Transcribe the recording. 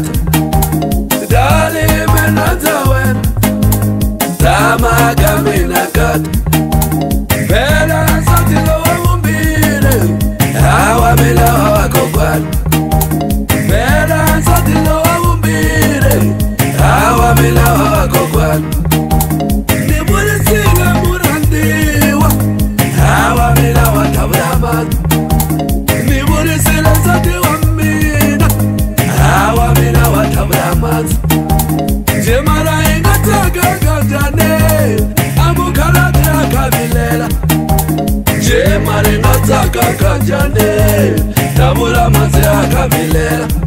ndatu ndalimenadzawera ndamagaminakatu mbela satilowa mumbire hawa milawa wakogwana mbela satilowa mumbire hawa milawa wakogwana kuchela jemarengatsaka kanjane tamuramaze akamilela